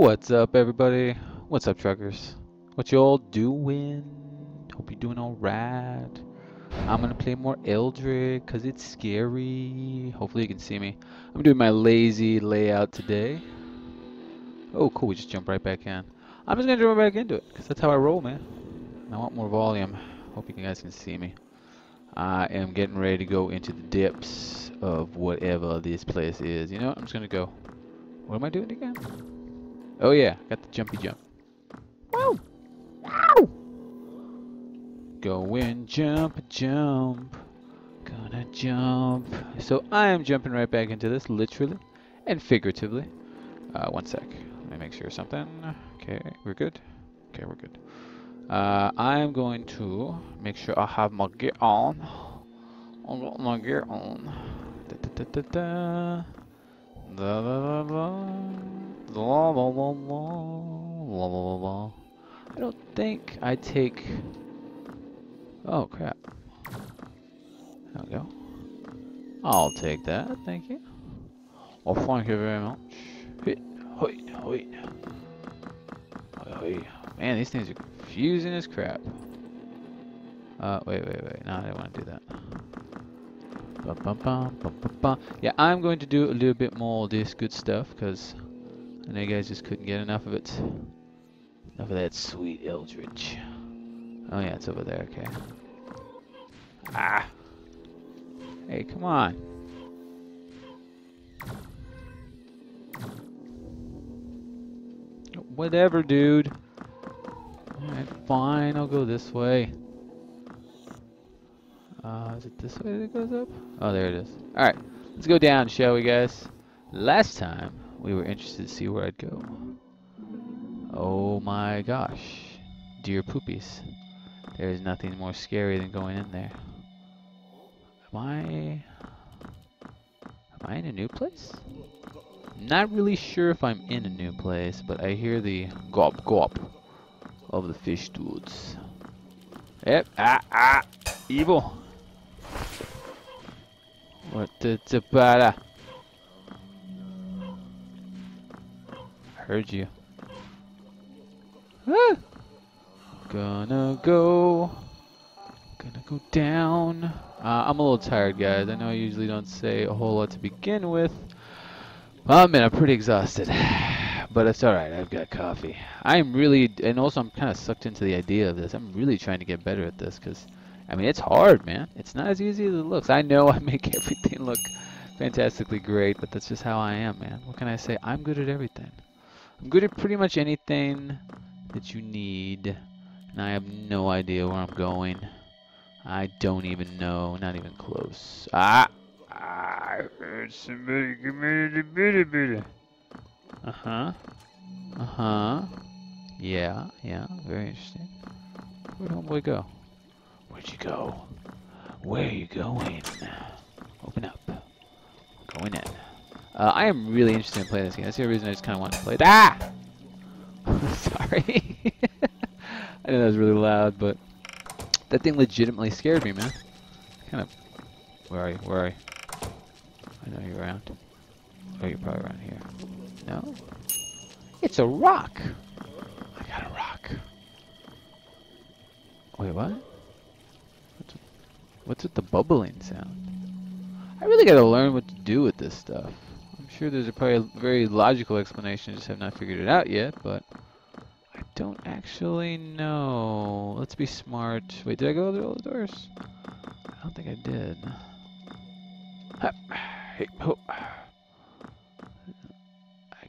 What's up, everybody? What's up, truckers? What y'all doing? Hope you're doing alright. I'm gonna play more Eldritch because it's scary. Hopefully, you can see me. I'm doing my lazy layout today. Oh, cool. We just jump right back in. I'm just gonna jump right back into it because that's how I roll, man. I want more volume. Hope you guys can see me. I am getting ready to go into the depths of whatever this place is. You know what? I'm just gonna go. What am I doing again? Oh yeah, got the jumpy jump. Wow! Wow! Go in, jump, jump. Gonna jump. So I am jumping right back into this, literally and figuratively. Uh, one sec. Let me make sure something. Okay, we're good. Okay, we're good. Uh, I'm going to make sure I have my gear on. I got my gear on. Da da da da da. Da da da da. La la la la. La la. I don't think I take. Oh crap. There we go. I'll take that, thank you. Well, thank you very much. Hoi. Hoi, hoi. Man, these things are confusing as crap. Uh, wait, wait, wait. No, I didn't want to do that. Yeah, I'm going to do a little bit more of this good stuff because Know you guys just couldn't get enough of it. Enough of that sweet Eldritch. Oh yeah, it's over there. Okay. Ah. Hey, come on. Whatever, dude. Alright, fine. I'll go this way. Uh, is it this way that goes up? Oh, there it is. Alright, let's go down, shall we, guys? Last time, we were interested to see where I'd go. Oh my gosh. Dear poopies. There is nothing more scary than going in there. Am I... Am I in a new place? Not really sure if I'm in a new place, but I hear the gop gop of the fish dudes. Yep, ah, ah, evil. What the tabata? Heard you. Ah! Gonna go. Gonna go down. Uh, I'm a little tired, guys. I know I usually don't say a whole lot to begin with. Well, man, I'm pretty exhausted. But it's alright, I've got coffee. I'm really, and also I'm kind of sucked into the idea of this. I'm really trying to get better at this because, I mean, it's hard, man. It's not as easy as it looks. I know I make everything look fantastically great, but that's just how I am, man. What can I say? I'm good at everything. I'm good at pretty much anything that you need, and I have no idea where I'm going. I don't even know, not even close. Ah! I heard somebody me the bitty bitty. Uh-huh. Uh-huh. Yeah, yeah, very interesting. Where'd homeboy go? Where'd you go? Where are you going? Open up. Going in. Uh, I am really interested in playing this game. That's the reason I just kind of want to play it. Ah! Sorry. I know that was really loud, but that thing legitimately scared me, man. Kind of. Where are you? Where are you? I know you're around. Oh, you're probably around here. No? It's a rock! I got a rock. Wait, what? What's what's with the bubbling sound? I really gotta learn what to do with this stuff. Sure there's a probably very logical explanation, I just have not figured it out yet, but I don't actually know. Let's be smart. Wait, did I go through all the doors? I don't think I did. I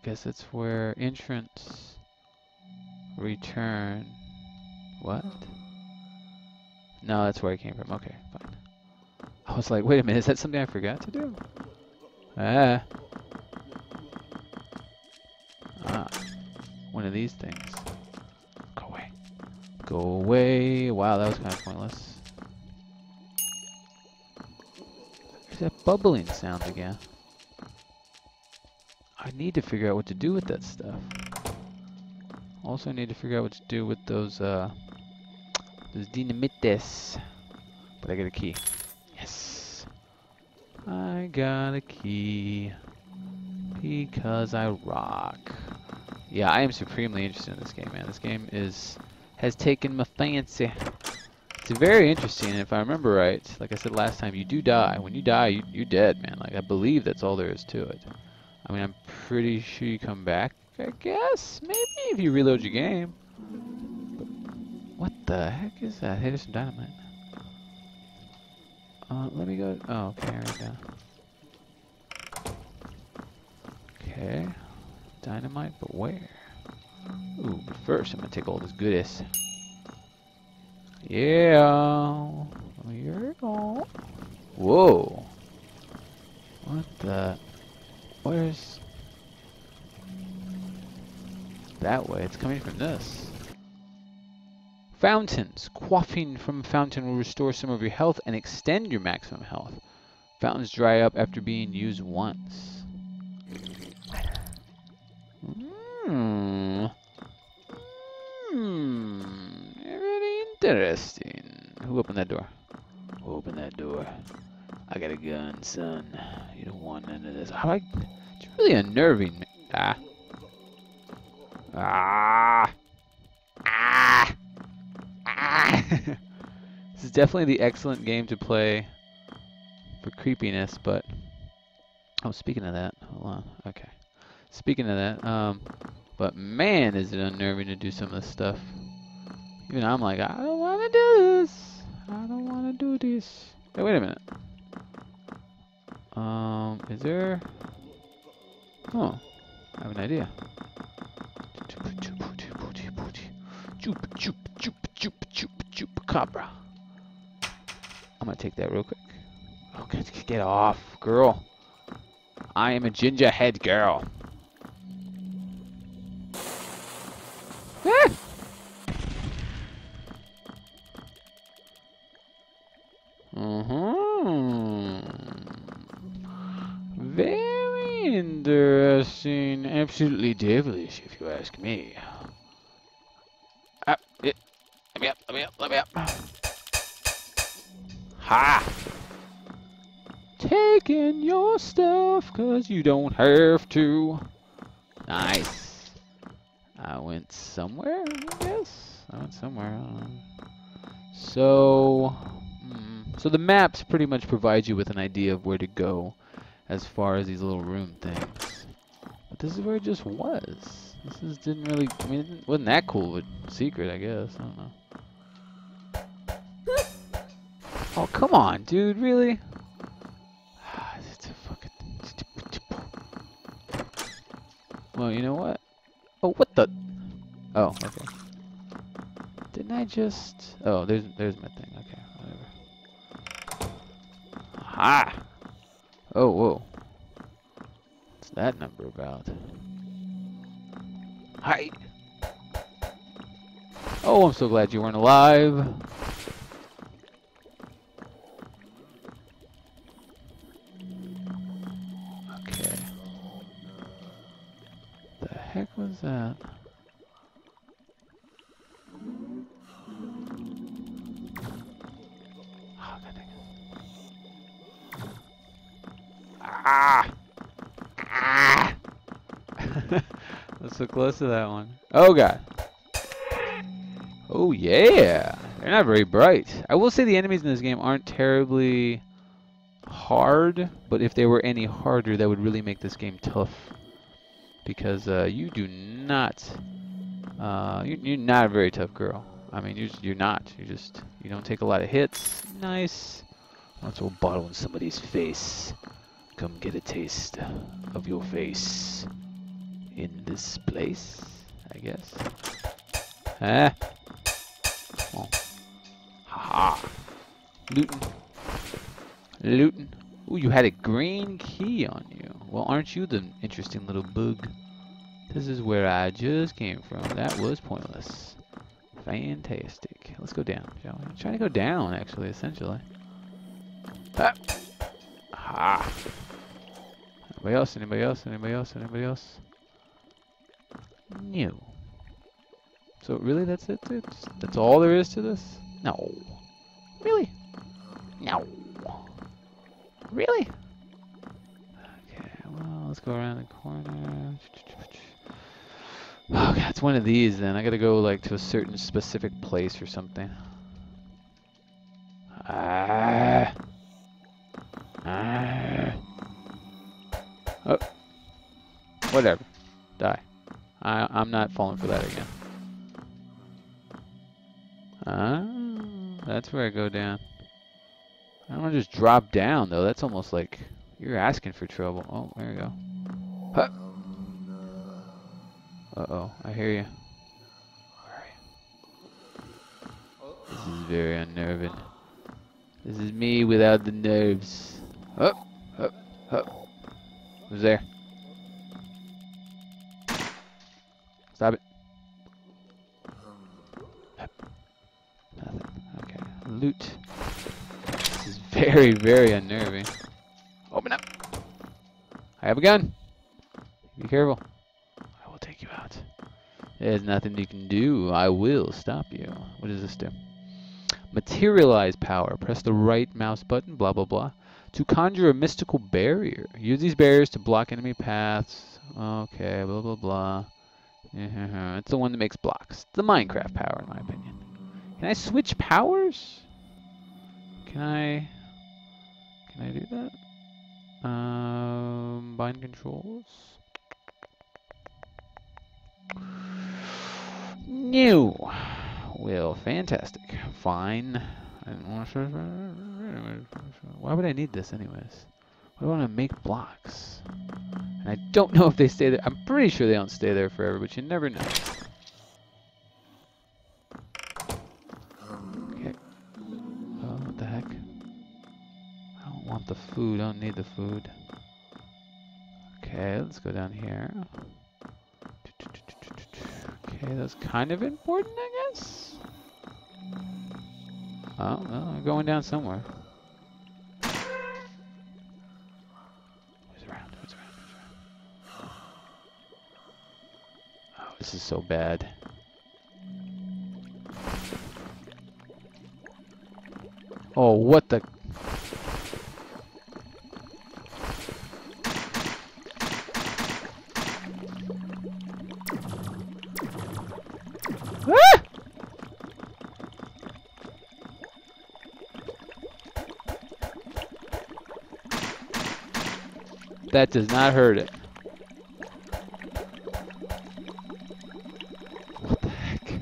guess it's where entrance, return. What? No, that's where I came from. Okay, fine. I was like, wait a minute, is that something I forgot to do? Ah. Of these things. Go away. Go away. Wow, that was kind of pointless. There's that bubbling sound again. I need to figure out what to do with that stuff. Also need to figure out what to do with those, uh, those dinamites. But I got a key. Yes. I got a key. Because I rock. Yeah, I am supremely interested in this game, man. This game is has taken my fancy. It's very interesting, if I remember right, like I said last time, you do die. When you die, you, you're dead, man. Like, I believe that's all there is to it. I mean, I'm pretty sure you come back, I guess? Maybe, if you reload your game. But what the heck is that? Hey, there's some dynamite. Uh, let me go. Oh, okay, right now. Okay. Dynamite, but where? Ooh, but first I'm gonna take all this goodies. Yeah. Here go. Whoa. What the? Where's... That way. It's coming from this. Fountains. Quaffing from a fountain will restore some of your health and extend your maximum health. Fountains dry up after being used once. Hmm. Hmm. Very interesting. Who opened that door? Who opened that door? I got a gun, son. You don't want none of this. How I... It's really unnerving. Ah. Ah. Ah. Ah. this is definitely the excellent game to play for creepiness, but... Oh, speaking of that, hold on. Okay. Speaking of that, um, but man, is it unnerving to do some of this stuff. Even I'm like, I don't want to do this. I don't want to do this. Hey, wait a minute. Um, is there? Oh, I have an idea. Cobra. I'm gonna take that real quick. Okay, get off, girl. I am a ginger head girl. Absolutely devilish, if you ask me. Up, it. Let me up, let me up, let me up. Ha! Taking your stuff, cause you don't have to. Nice. I went somewhere, I guess? I went somewhere, I So, hmm, so the maps pretty much provide you with an idea of where to go as far as these little room things. This is where it just was. This is, didn't really, I mean, it wasn't that cool secret, I guess. I don't know. Oh, come on, dude, really? Well, you know what? Oh, what the? Oh, okay. Didn't I just? Oh, there's there's my thing. Okay, whatever. Ha! Oh, whoa. That number about? Hi! Oh, I'm so glad you weren't alive. Let's close to that one. Oh god. Oh yeah. They're not very bright. I will say the enemies in this game aren't terribly hard, but if they were any harder, that would really make this game tough. Because uh, you do not, uh, you're, you're, not a very tough girl. I mean, you're, you're not. You just, you don't take a lot of hits. Nice. Let's throw a bottle in somebody's face. Come get a taste of your face in this place, I guess. Ah. Oh. Ha ha. Looting. Looting. Ooh, you had a green key on you. Well, aren't you the interesting little bug? This is where I just came from. That was pointless. Fantastic. Let's go down, shall we? I'm trying to go down, actually, essentially. Ah. Ha. Anybody else? Anybody else? Anybody else? Anybody else? No. So really, that's it? It's, that's all there is to this? No. Really? No. Really? Okay, well, let's go around the corner. Oh, God, it's one of these then. I gotta go like to a certain specific place or something. Ah. Ah. Oh. Whatever. Die. I, I'm not falling for that again. Ah, that's where I go down. I don't want to just drop down though. That's almost like you're asking for trouble. Oh, there you go. Huh. Uh oh, I hear you? This is very unnerving. This is me without the nerves. Up, up, up. Who's there? Stop it. Nothing. Okay. Loot. This is very, very unnerving. Open up. I have a gun. Be careful. I will take you out. There's nothing you can do. I will stop you. What does this do? Materialize power. Press the right mouse button, blah, blah, blah. To conjure a mystical barrier. Use these barriers to block enemy paths. Okay, blah, blah, blah. Uh-huh. It's the one that makes blocks. The Minecraft power, in my opinion. Can I switch powers? Can I... Can I do that? Um, bind controls. New. Well, fantastic. Fine. Why would I need this anyways? I want to make blocks. And I don't know if they stay there. I'm pretty sure they don't stay there forever, but you never know. Okay. Oh, what the heck? I don't want the food. I don't need the food. Okay, let's go down here. Okay, that's kind of important, I guess. Oh, well, I'm going down somewhere. This is so bad. Oh, what the? Ah! That does not hurt it. What the heck?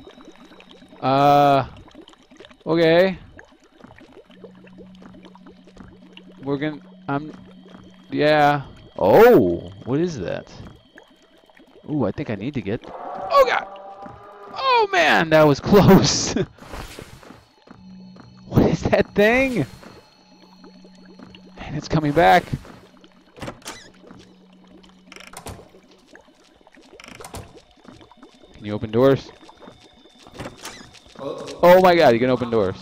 Uh, okay. We're gonna, I'm, yeah. Oh, what is that? Ooh, I think I need to get, oh god! Oh man, that was close! what is that thing? And it's coming back. Can you open doors? Oh my god, you can open doors.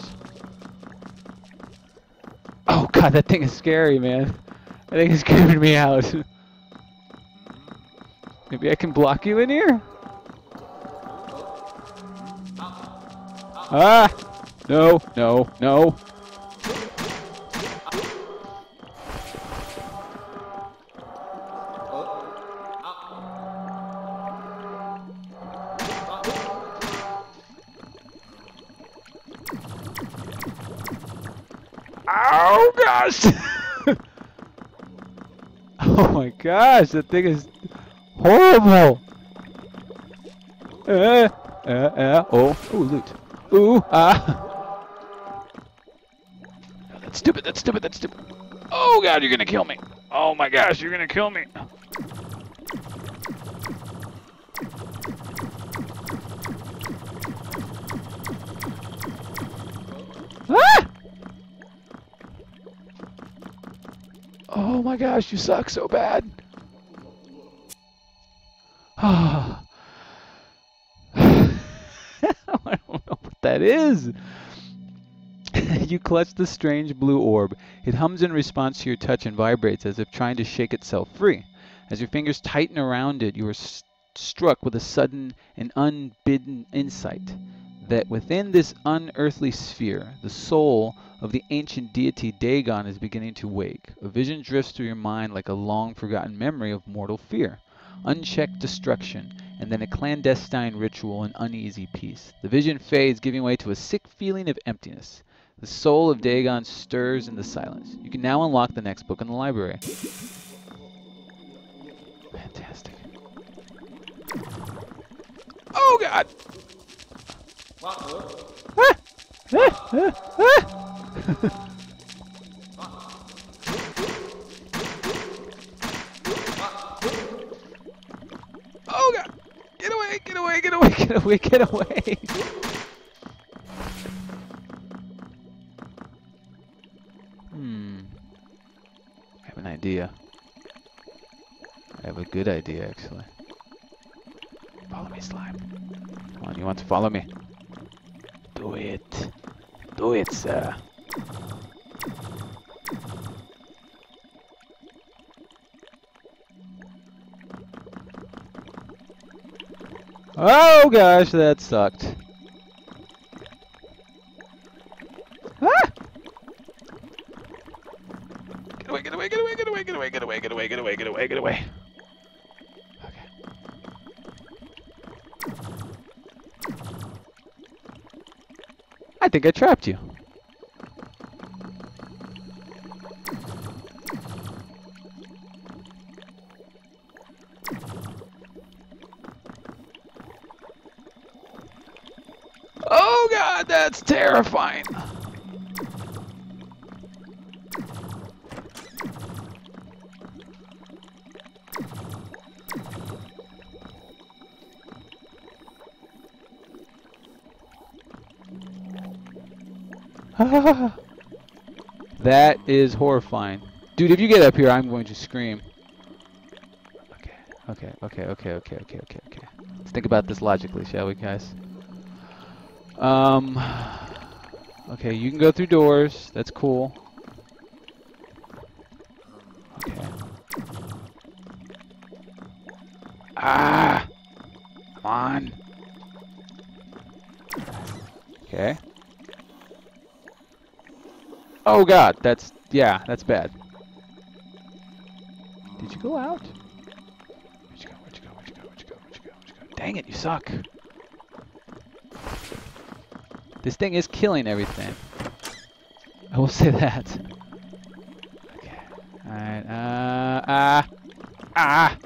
Oh god, that thing is scary, man. I think it's creeping me out. Maybe I can block you in here? Ah! No, no, no. Gosh, that thing is horrible! Uh, uh, uh, oh, ooh, loot. Ooh, ah! That's stupid, that's stupid, that's stupid. Oh god, you're gonna kill me. Oh my gosh, you're gonna kill me. Ah! Oh my gosh, you suck so bad. Ah. I don't know what that is. you clutch the strange blue orb. It hums in response to your touch and vibrates as if trying to shake itself free. As your fingers tighten around it, you are st struck with a sudden and unbidden insight that within this unearthly sphere, the soul of the ancient deity Dagon is beginning to wake. A vision drifts through your mind like a long forgotten memory of mortal fear, unchecked destruction, and then a clandestine ritual and uneasy peace. The vision fades, giving way to a sick feeling of emptiness. The soul of Dagon stirs in the silence. You can now unlock the next book in the library. Fantastic. Oh god! Ah! Ah! Ah! Ah! oh god! Get away! Get away! Get away! Get away! Get away! hmm. I have an idea. I have a good idea, actually. Follow me, slime. Come on, you want to follow me? Do it. Do it, sir. Oh gosh, that sucked. Ah! Get away, get away, get away, get away, get away, get away, get away, get away, get away, get away. I think I trapped you. That's terrifying. that is horrifying. Dude, if you get up here, I'm going to scream. Okay, okay, okay, okay, okay, okay, okay, okay. Let's think about this logically, shall we, guys? Um, okay, you can go through doors. That's cool. Okay. Ah! Come on. Okay. Oh god, that's, yeah, that's bad. Did you go out? Where'd you go, where'd you go, where'd you go, where'd you go, where'd you go, where'd you go? Dang it, you suck. This thing is killing everything. I will say that. Okay. Alright, uh, ah, ah!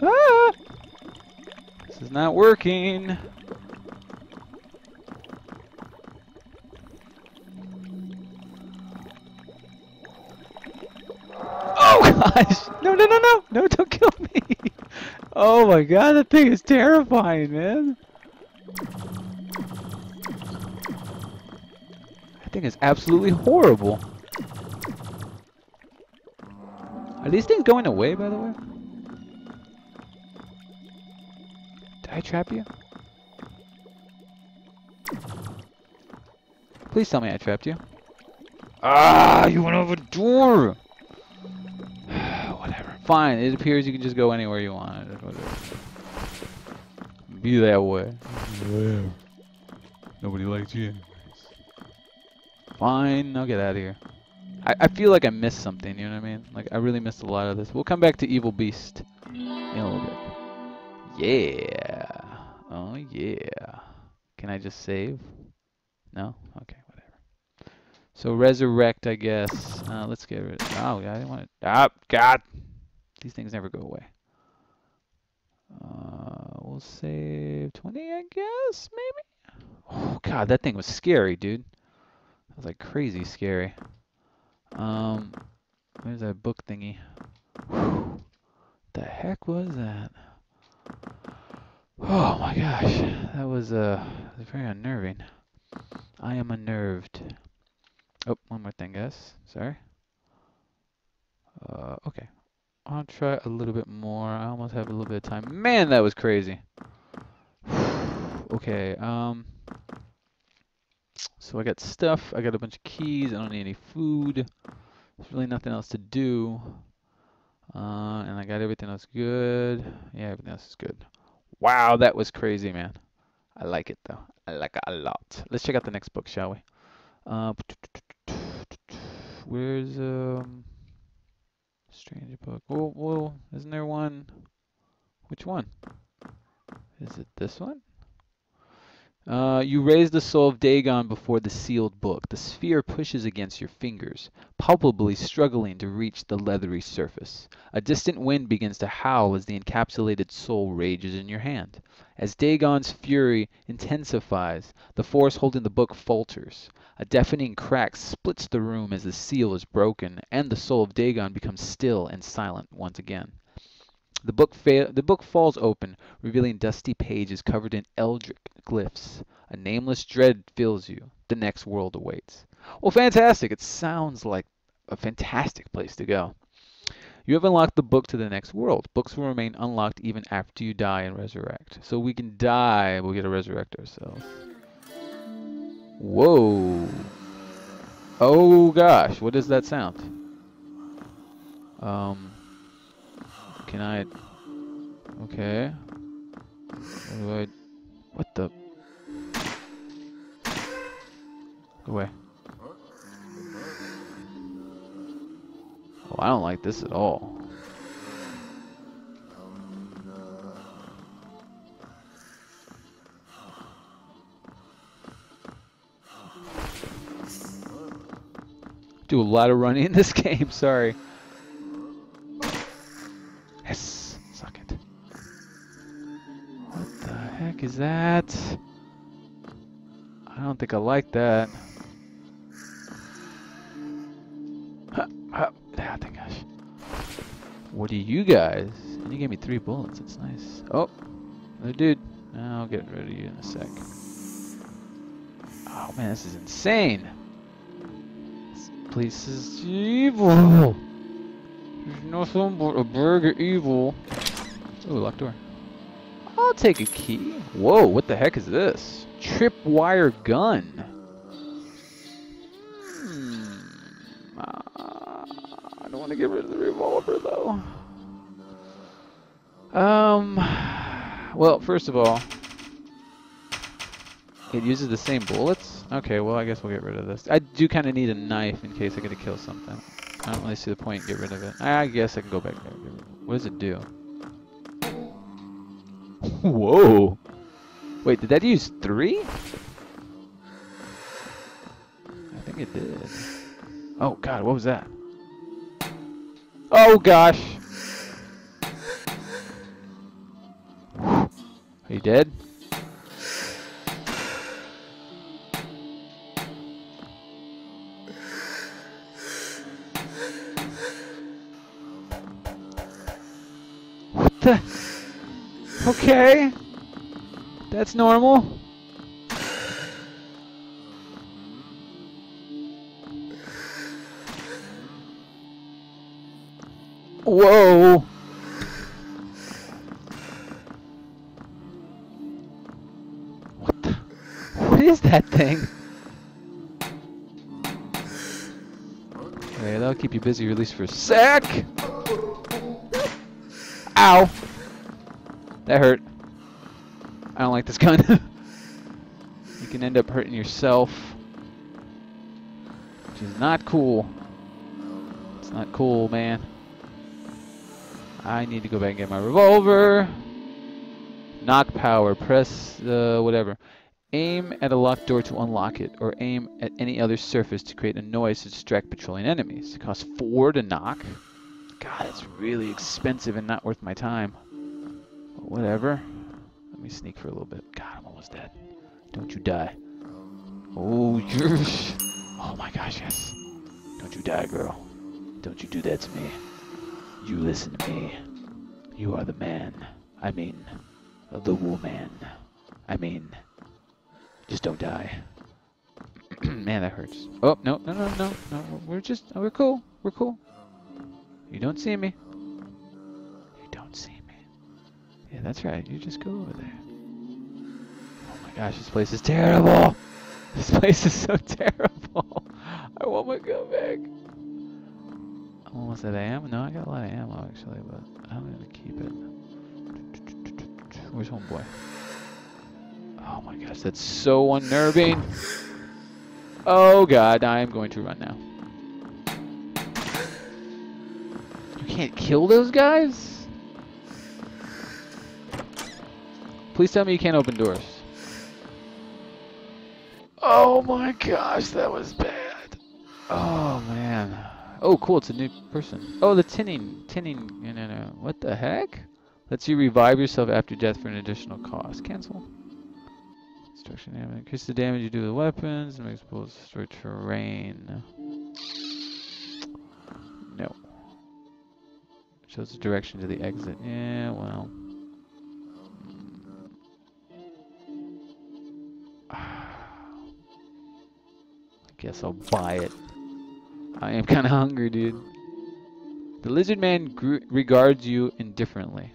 Ah! This is not working. Oh my god, that thing is terrifying, man! That thing is absolutely horrible. Are these things going away, by the way? Did I trap you? Please tell me I trapped you. Ah, you went over the door! Fine, it appears you can just go anywhere you want. Be that way. Whatever. Nobody likes you anyways. Fine, I'll get out of here. I, I feel like I missed something, you know what I mean? Like, I really missed a lot of this. We'll come back to Evil Beast in a little bit. Yeah. Oh, yeah. Can I just save? No? Okay, whatever. So resurrect, I guess. Uh, let's get rid Oh, yeah, I didn't want it. Ah, God! These things never go away. Uh, we'll save 20, I guess, maybe? Oh, God, that thing was scary, dude. That was like crazy scary. Um, where's that book thingy? Whew. The heck was that? Oh my gosh, that was uh very unnerving. I am unnerved. Oh, one more thing, guys. Sorry. Uh, okay. I'll try a little bit more. I almost have a little bit of time. Man, that was crazy. okay, um... So I got stuff, I got a bunch of keys, I don't need any food. There's really nothing else to do. Uh, and I got everything else good. Yeah, everything else is good. Wow, that was crazy, man. I like it though. I like it a lot. Let's check out the next book, shall we? Uh, where's um strange book? Well, well, isn't there one? Which one? Is it this one? Uh, you raise the soul of Dagon before the sealed book. The sphere pushes against your fingers, palpably struggling to reach the leathery surface. A distant wind begins to howl as the encapsulated soul rages in your hand. As Dagon's fury intensifies, the force holding the book falters. A deafening crack splits the room as the seal is broken, and the soul of Dagon becomes still and silent once again. The book, fa- the book falls open, revealing dusty pages covered in eldritch glyphs. A nameless dread fills you. The next world awaits. Well, fantastic. It sounds like a fantastic place to go. You have unlocked the book to the next world. Books will remain unlocked even after you die and resurrect. So we can die, we'll get to resurrect ourselves. Whoa. Oh gosh, what does that sound? Um, can I? Okay. What do I? What the? Go away. Oh, I don't like this at all. Do a lot of running in this game, sorry. Yes, suck it. What the heck is that? I don't think I like that. Huh, huh, ah, thank gosh. What do you guys? And you gave me three bullets, that's nice. Oh, another dude. I'll get rid of you in a sec. Oh man, this is insane. Place is evil. There's nothing but a burger evil. Ooh, locked door. I'll take a key. Whoa, what the heck is this? Tripwire gun. Hmm. Uh, I don't want to get rid of the revolver though. Um. Well, first of all, it uses the same bullets. Okay, well I guess we'll get rid of this. I do kind of need a knife in case I get to kill something. I don't really see the point get rid of it. I guess I can go back there. What does it do? Whoa! Wait, did that use three? I think it did. Oh god, what was that? Oh gosh! Are you dead? That's normal. Whoa. What the? What is that thing? Okay, that'll keep you busy at least for a sec. Ow. That hurt. I don't like this gun. you can end up hurting yourself. Which is not cool. It's not cool, man. I need to go back and get my revolver. Knock power. Press uh, whatever. Aim at a locked door to unlock it, or aim at any other surface to create a noise to distract patrolling enemies. It costs four to knock. God, it's really expensive and not worth my time. But whatever. Me sneak for a little bit. God, I'm almost dead. Don't you die. Oh, yes. Oh my gosh, yes. Don't you die, girl. Don't you do that to me. You listen to me. You are the man. I mean, the woman. I mean, just don't die. man, that hurts. Oh, no, no, no, no, no. We're just, we're cool. We're cool. You don't see me. Yeah, that's right. You just go over there. Oh my gosh, this place is terrible. This place is so terrible. I want my gun back. I'm almost at ammo. No, I got a lot of ammo actually, but I'm gonna keep it. Where's homeboy? Oh my gosh, that's so unnerving. Oh god, I am going to run now. You can't kill those guys? Please tell me you can't open doors. Oh my gosh, that was bad. Oh man. Oh cool, it's a new person. Oh, the tinning, tinning, no, no, no. What the heck? Lets you revive yourself after death for an additional cost. Cancel. Destruction damage. Increase the damage you do with weapons. Makes bullets destroy terrain. No. Shows the direction to the exit. Yeah, well. Guess I'll buy it. I am kind of hungry, dude. The lizard man regards you indifferently.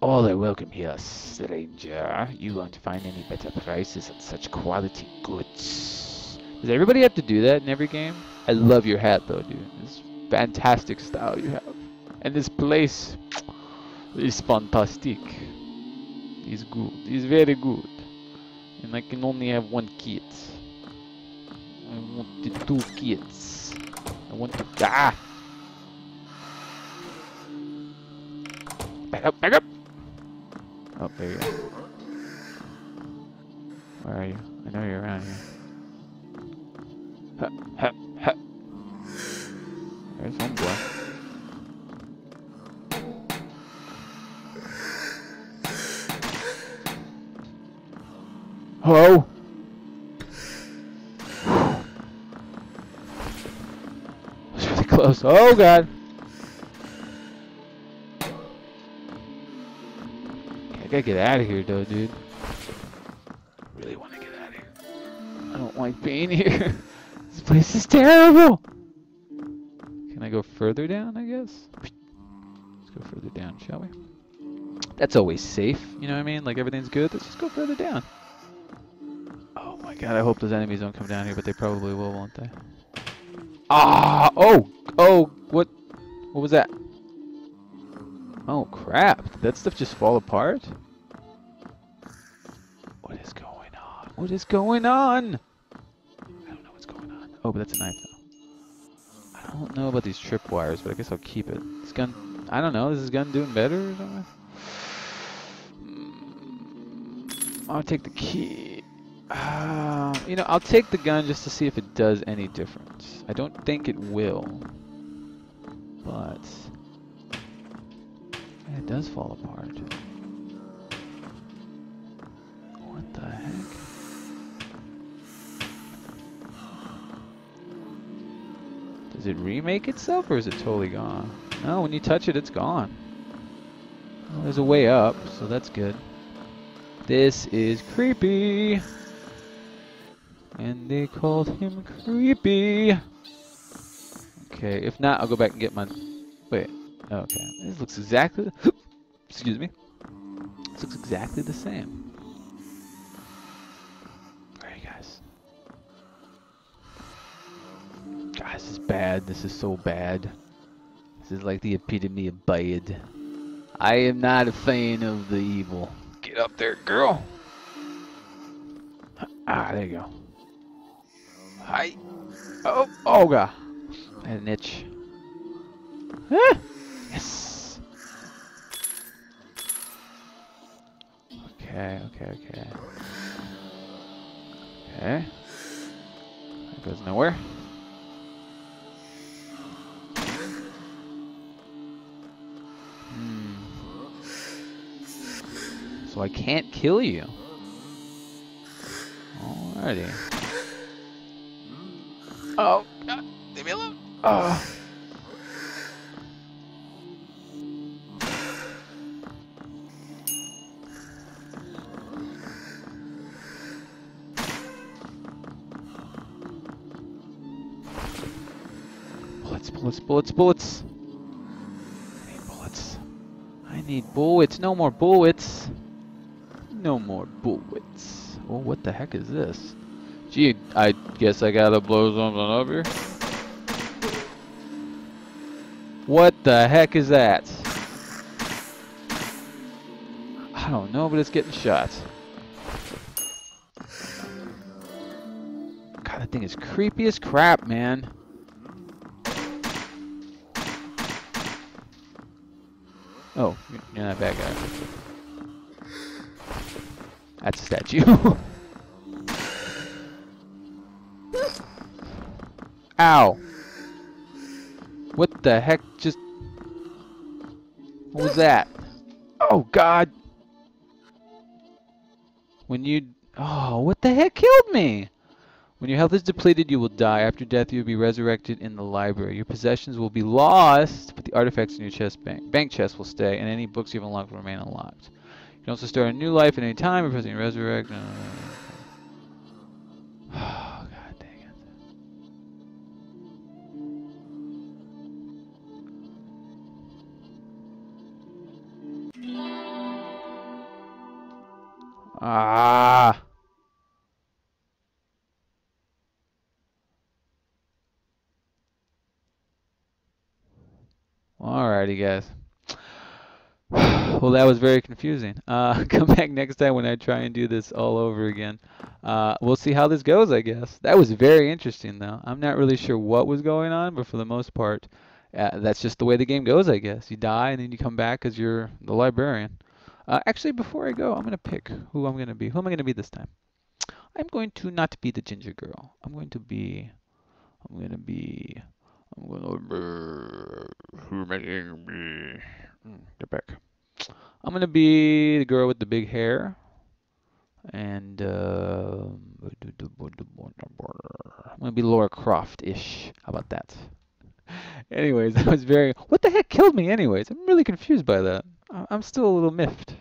All are welcome here, stranger. You won't find any better prices on such quality goods. Does everybody have to do that in every game? I love your hat though, dude. It's fantastic style you have. And this place is fantastic. It's good. It's very good. And I can only have one kit. I want the two kids. I want to die. Back up, back up! Oh, there you go. Where are you? I know you're around here. Ha, Oh god! I gotta get out of here, though, dude. Really want to get out of here. I don't like being here. this place is terrible. Can I go further down, I guess? Let's go further down, shall we? That's always safe, you know what I mean? Like everything's good, let's just go further down. Oh my god, I hope those enemies don't come down here, but they probably will, won't they? Ah! Oh! Oh! What? What was that? Oh crap, did that stuff just fall apart? What is going on? What is going on? I don't know what's going on. Oh, but that's a knife though. I don't know about these tripwires, but I guess I'll keep it. This gun, I don't know, is this gun doing better or something? Hmm, I'll take the key. Uh, you know, I'll take the gun just to see if it does any difference. I don't think it will. But... It does fall apart. What the heck? Does it remake itself or is it totally gone? No, when you touch it, it's gone. Well, there's a way up, so that's good. This is creepy. And they called him creepy. Okay, if not, I'll go back and get my... Wait. Okay, this looks exactly. excuse me. This looks exactly the same. Are you guys? Guys, this is bad. This is so bad. This is like the epitome of bad. I am not a fan of the evil. Get up there, girl. Ah, there you go. Hi. Oh, oh god. I had an itch. Ah! Yes. Okay, okay, okay. Okay. That goes nowhere. Hmm. So I can't kill you. Alrighty. Oh, God, leave me alone. Oh. Bullets, bullets, bullets. I need bullets. I need bullets. No more bullets. No more bullets. Oh, what the heck is this? Gee, I guess I gotta blow something up here. What the heck is that? I don't know, but it's getting shot. God, that thing is creepy as crap, man. Oh, you're not guy. That's a statue. Ow! What the heck just... What was that? Oh, God. When you... Oh, what the heck killed me? When your health is depleted, you will die. After death, you will be resurrected in the library. Your possessions will be lost, but the artifacts in your chest bank, bank chest will stay, and any books you've unlocked will remain unlocked. You can also start a new life at any time, pressing resurrect. Oh, Ah. Alrighty, guys. Well, that was very confusing. Uh, come back next time when I try and do this all over again. Uh, we'll see how this goes, I guess. That was very interesting, though. I'm not really sure what was going on, but for the most part, uh, that's just the way the game goes, I guess. You die, and then you come back because you're the librarian. Uh, actually, before I go, I'm going to pick who I'm going to be. Who am I going to be this time? I'm going to not be the ginger girl. I'm going to be... I'm going to be... I'm gonna be who making me get back. I'm gonna be the girl with the big hair, and uh, I'm gonna be Laura Croft-ish. How about that? Anyways, that was very. What the heck killed me? Anyways, I'm really confused by that. I'm still a little miffed.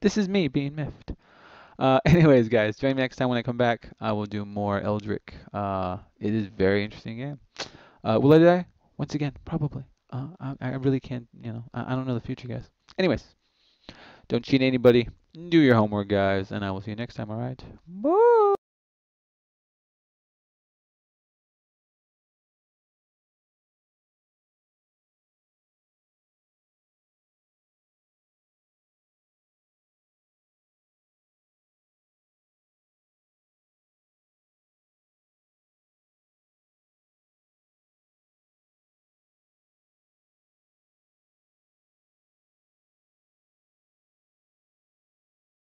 This is me being miffed. Uh, anyways, guys, join me next time when I come back. I will do more Eldritch. Uh, it is very interesting game. Uh, will I die? Once again, probably. Uh, I, I really can't, you know, I, I don't know the future, guys. Anyways, don't cheat anybody. Do your homework, guys, and I will see you next time, alright? Bye!